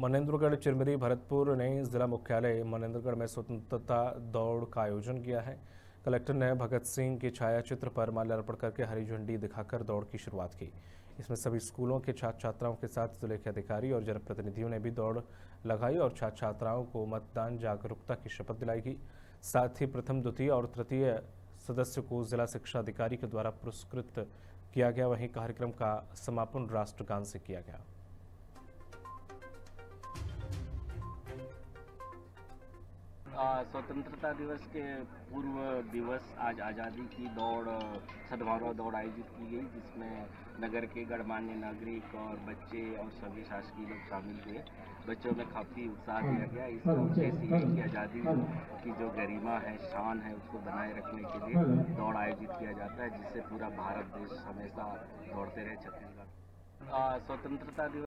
मनेन्द्रगढ़ चिरमिरी, भरतपुर ने जिला मुख्यालय मनेन्द्रगढ़ में स्वतंत्रता दौड़ का आयोजन किया है। कलेक्टर ने भगत सिंह के छाया चित्र पर माल्यार्पण करके हरी झंडी दिखाकर दौड़ की शुरुआत की। इसमें सभी स्कूलों के छात्र छात्राओं के साथ ज़िले के अधिकारी और जनप्रतिनिधियों ने भी दौड़ लगाई और छात्र छात्राओं को मतदान जागरूकता की शपथ दिलाई गई। साथ ही प्रथम, द्वितीय और तृतीय सदस्य को जिला शिक्षा अधिकारी के द्वारा पुरस्कृत किया गया। वहीं कार्यक्रम का समापन राष्ट्रगान से किया गया। स्वतंत्रता दिवस के पूर्व दिवस आज आज़ादी की दौड़ सद्भावना दौड़ आयोजित की गई जिसमें नगर के गणमान्य नागरिक और बच्चे और सभी शासकीय लोग शामिल हुए। बच्चों में काफ़ी उत्साह दिया गया। इसका उद्देश्य ये कि आज़ादी की जो गरिमा है शान है उसको बनाए रखने के लिए दौड़ आयोजित किया जाता है जिससे पूरा भारत देश हमेशा दौड़ते रहे छत्तीसगढ़। स्वतंत्रता दिवस